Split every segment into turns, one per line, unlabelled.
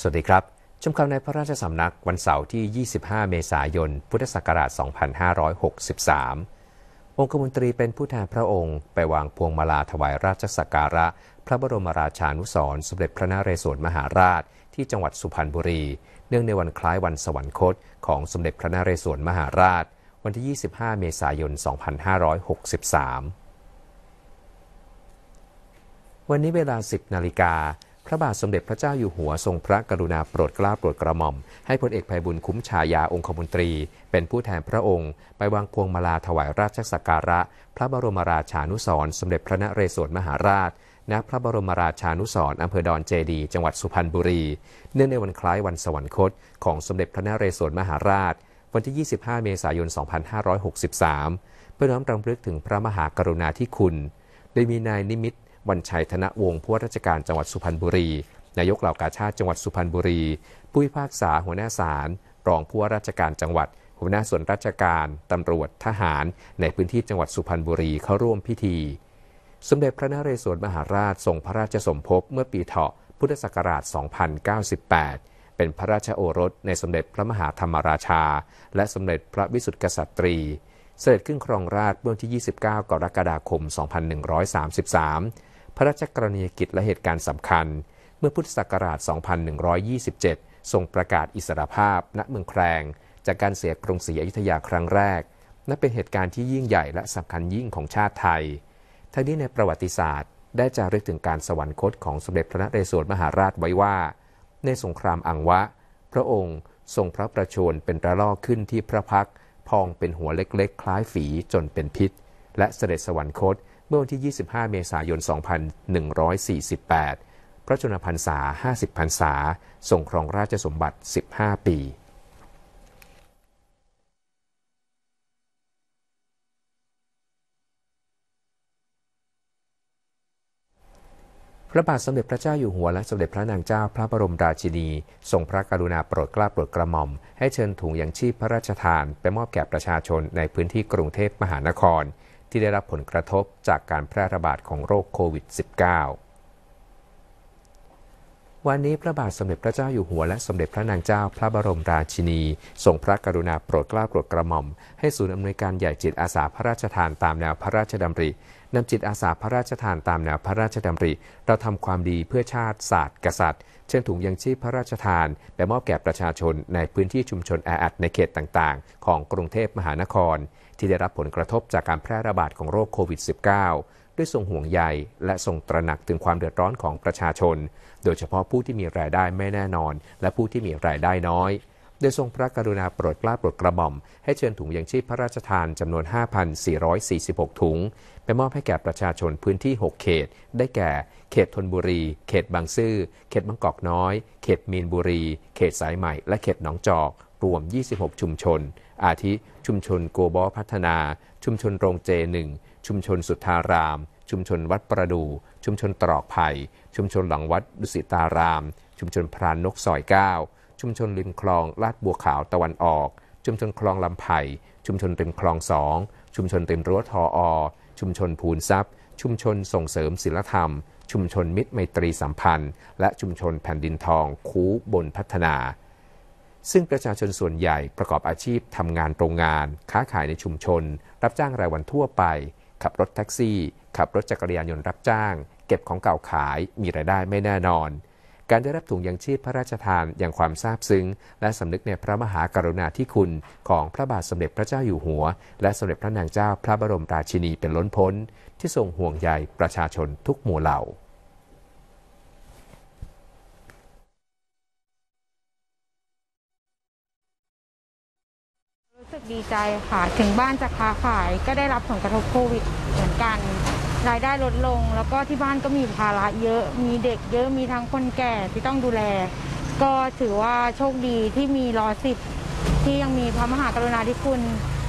สวัสดีครับ ชมข่าวในพระราชสำนักวันเสาร์ที่ 25 เมษายน พุทธศักราช 2563 องคมนตรีเป็นผู้แทนพระองค์ ไปวางพวงมาลาถวายราชสักการะ พระบรมราชานุสรณ์สมเด็จพระนเรศวรมหาราช ที่จังหวัดสุพรรณบุรี เนื่องในวันคล้ายวันสวรรคต ของสมเด็จพระนเรศวรมหาราช วันที่ 25 เมษายน 2563 วันนี้เวลา 10 นาฬิกา พระบาทสมเด็จพระเจ้าอยู่หัวทรงพระกรุณาโปรดเกล้าโปรดกระหม่อม ให้พลเอกภัยบุญคุ้มฉายาองคมนตรี เป็นผู้แทนพระองค์ ไปวางพวงมาลาถวายราชสักการะ พระบรมราชานุสรสมเด็จพระนเรศวรมหาราชณพระบรมราชานุสรอำเภอดอนเจดี จังหวัดสุพรรณบุรี เนื่องในวันคล้ายวันสวรรคต ของสมเด็จพระนเรศวรมหาราช วันที่ 25 เมษายน 2563 เพื่อน้อมรำลึกถึงพระมหากรุณาธิคุณ โดยมีนายนิมิต วันชัยธนวงศ์ผู้ว่าราชการจังหวัดสุพรรณบุรี นายกเหล่ากาชาติจังหวัดสุพรรณบุรี ผู้พิพากษาหัวหน้าศาลรองผู้ว่าราชการจังหวัดหัวหน้าส่วนราชการ ตำรวจทหาร ในพื้นที่จังหวัดสุพรรณบุรีเข้าร่วมพิธี สมเด็จพระนเรศวรมหาราชทรงพระราชสมภพเมื่อปีเถาะพุทธศักราช 2098 เป็นพระราชโอรสในสมเด็จพระมหาธรรมราชา และสมเด็จพระวิสุทธิกษัตรี เสด็จขึ้นครองราชเมื่อที่ 29 กรกฎาคม 2133 พระราชกรณียกิจและเหตุการณ์สำคัญ เมื่อพุทธศักราช 2127 ทรงประกาศอิสรภาพ ณเมืองแครงจากการเสียกรุงศรีอยุธยาครั้งแรก นับเป็นเหตุการณ์ที่ยิ่งใหญ่และสำคัญยิ่งของชาติไทย ทั้งนี้ในประวัติศาสตร์ ได้จารึกถึงการสวรรคตของสมเด็จพระนเรศวรมหาราชไว้ว่า ในสงครามอังวะ พระองค์ทรงพระประชวรเป็นระลอกขึ้นที่พระพักพองเป็นหัวเล็กๆ คล้ายฝีจนเป็นพิษ และเสด็จสวรรคต เมื่อวันที่ 25 เมษายน 2148 พระชนมพรรษา 50 พรรษาทรงครองราชสมบัติ 15 ปีพระบาทสมเด็จพระเจ้าอยู่หัวและสมเด็จพระนางเจ้าพระบรมราชินีทรงพระกรุณาโปรดเกล้าโปรดกระหม่อม ให้เชิญถุงยังชีพพระราชทาน ไปมอบแก่ประชาชนในพื้นที่กรุงเทพมหานคร ที่ได้รับผลกระทบจากการแพร่ระบาดของโรคโควิด -19 วันนี้พระบาทสมเด็จพระเจ้าอยู่หัวและสมเด็จพระนางเจ้าพระบรมราชินีทรงพระกรุณาโปรดเกล้าโปรดกระหม่อม ให้ศูนย์อำนวยการใหญ่จิตอาสาพระราชทานตามแนวพระราชดำรินำจิตอาสาพระราชทานตามแนวพระราชดำริ เราทำความดีเพื่อชาติศาสตร์กษัตริย์ เช่นถุงยังชีพพระราชทานไปมอบแก่ประชาชนในพื้นที่ชุมชนแออัดในเขตต่างๆ ของกรุงเทพมหานคร ที่ได้รับผลกระทบจากการแพร่ระบาดของโรคโควิด -19 ด้วยทรงห่วงใยและทรงตระหนักถึงความเดือดร้อนของประชาชน โดยเฉพาะผู้ที่มีรายได้ไม่แน่นอน และผู้ที่มีรายได้น้อยโดยทรงพระกรุณาโปรดเกล้าโปรดกระหม่อม ให้เชิญถุงยังชีพพระราชทานจำนวน 5,446 ถุง ไปมอบให้แก่ประชาชนพื้นที่ 6 เขต ได้แก่ เขตธนบุรี เขตบางซื่อ เขตบางกอกน้อย เขตมีนบุรี เขตสายใหม่ และเขตหนองจอก รวม 26 ชุมชน อาทิชุมชนโกบอพัฒนา ชุมชนโรงเจหนึ่งชุมชนสุทธาราม ชุมชนวัดประดู ชุมชนตรอกไผ่ชุมชนหลังวัดดุสิตาราม ชุมชนพรานนกซอยเก้าชุมชนริมคลองลาดบัวขาวตะวันออก ชุมชนคลองลำไผ่ชุมชนริมคลองสองชุมชนริมรั้วทออชุมชนภูนทรัพย์ ชุมชนส่งเสริมศิลธรรม ชุมชนมิตรไมตรีสัมพันธ์ และชุมชนแผ่นดินทองคูบนพัฒนา ซึ่งประชาชนส่วนใหญ่ประกอบอาชีพทำงานโรงงาน ค้าขายในชุมชน รับจ้างรายวันทั่วไป ขับรถแท็กซี่ ขับรถจักรยานยนต์รับจ้าง เก็บของเก่าขายมีรายได้ไม่แน่นอน การได้รับถุงยังชีพพระราชทานอย่างความซาบซึ้ง และสำนึกในพระมหากรุณาธิคุณของพระบาทสมเด็จพระเจ้าอยู่หัว และสมเด็จพระนางเจ้าพระบรมราชินีเป็นล้นพ้น ที่ทรงห่วงใยประชาชนทุกหมู่เหล่า
รู้สึก ดีใจค่ะ ถึงบ้านจะค้าขายก็ได้รับผลกระทบโควิดเหมือนกัน รายได้ลดลง แล้วก็ที่บ้านก็มีภาระเยอะ มีเด็กเยอะ มีทั้งคนแก่ที่ต้องดูแล ก็ถือว่าโชคดีที่มีรอสิบที่ยังมีพระมหากรุณาธิคุณ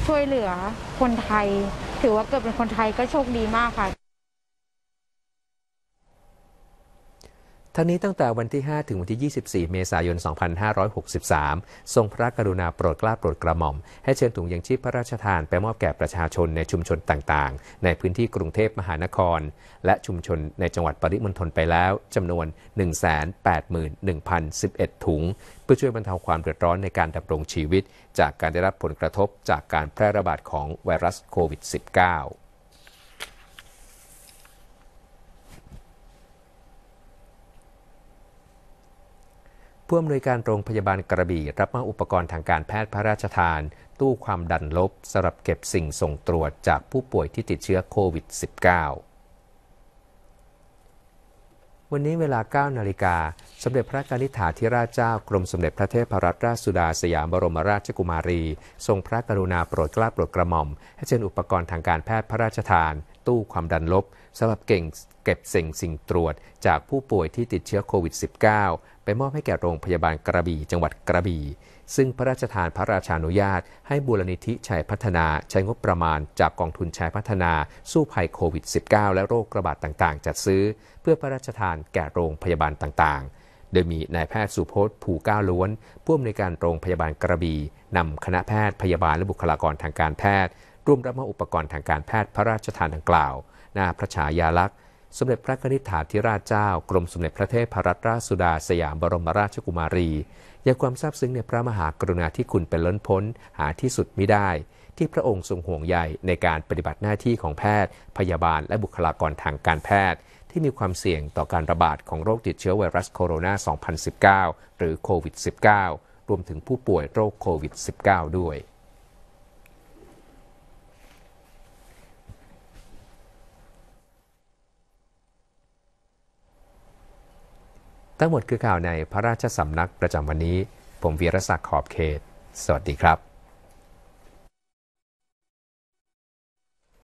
ช่วยเหลือคนไทย ถือว่าเกิดเป็นคนไทยก็โชคดีมากค่ะ
ทั้งนี้ตั้งแต่วันที่ 5 ถึงวันที่ 24 เมษายน 2563 ทรงพระกรุณาโปรดเกล้าโปรดกระหม่อม ให้เชิญถุงยังชีพพระราชทานไปมอบแก่ประชาชนในชุมชนต่างๆ ในพื้นที่กรุงเทพมหานคร และชุมชนในจังหวัดปริมณฑลไปแล้วจำนวน 181,011 ถุง เพื่อช่วยบรรเทาความเดือดร้อนในการดำรงชีวิต จากการได้รับผลกระทบจากการแพร่ระบาดของไวรัสโควิด -19 ผู้อำนวยการโรงพยาบาลกระบี่รับมอบอุปกรณ์ทางการแพทย์พระราชทาน ตู้ความดันลบสำหรับเก็บสิ่งส่งตรวจจากผู้ป่วยที่ติดเชื้อโควิด -19 วันนี้เวลา 9 นาฬิกา สมเด็จพระกนิษฐาธิราชเจ้ากรมสมเด็จพระเทพรัตนราชสุดาสยามบรมราชกุมารี ทรงพระกรุณาโปรดเกล้าโปรดกระหม่อมให้เชิญอุปกรณ์ทางการแพทย์พระราชทาน ตู้ความดันลบสำหรับเก่งเก็บสิ่งสิ่งตรวจ จากผู้ป่วยที่ติดเชื้อโควิด -19 ไปมอบให้แก่โรงพยาบาลกระบี่ จังหวัดกระบี่ ซึ่งพระราชทานพระราชานุญาต ให้บูรณิธิชัยพัฒนาใช้งบประมาณจากกองทุนชัยพัฒนา สู้ภัยโควิด -19 และโรคระบาดต่างๆ จัดซื้อ เพื่อพระราชทานแก่โรงพยาบาลต่างๆโดยมีนายแพทย์สุพจน์ผูก้าวล้วน ผู้อำนวยการโรงพยาบาลกระบี่นำคณะแพทย์พยาบาลและบุคลากรทางการแพทย์ ร่วมรับมอบอุปกรณ์ทางการแพทย์พระราชทานดังกล่าว หน้าพระฉายาลักษณ์ สมเด็จพระนิษฐาธิราชเจ้า กรมสมเด็จพระเทพรัตนราชสุดาสยามบรมราชกุมารียังความซาบซึ้งในพระมหากรุณาธิคุณเป็นล้นพ้นหาที่สุดมิได้ ที่พระองค์ทรงห่วงใยในการปฏิบัติหน้าที่ของแพทย์ พยาบาลและบุคลากรทางการแพทย์ ที่มีความเสี่ยงต่อการระบาดของโรคติดเชื้อไวรัสโคโรนา 2019 หรือโควิด -19 รวมถึงผู้ป่วยโรคโควิด -19 ด้วย ทั้งหมดคือข่าวในพระราชสำนักประจำวันนี้ ผมวีรศักดิ์ขอบเขต สวัสดีครับ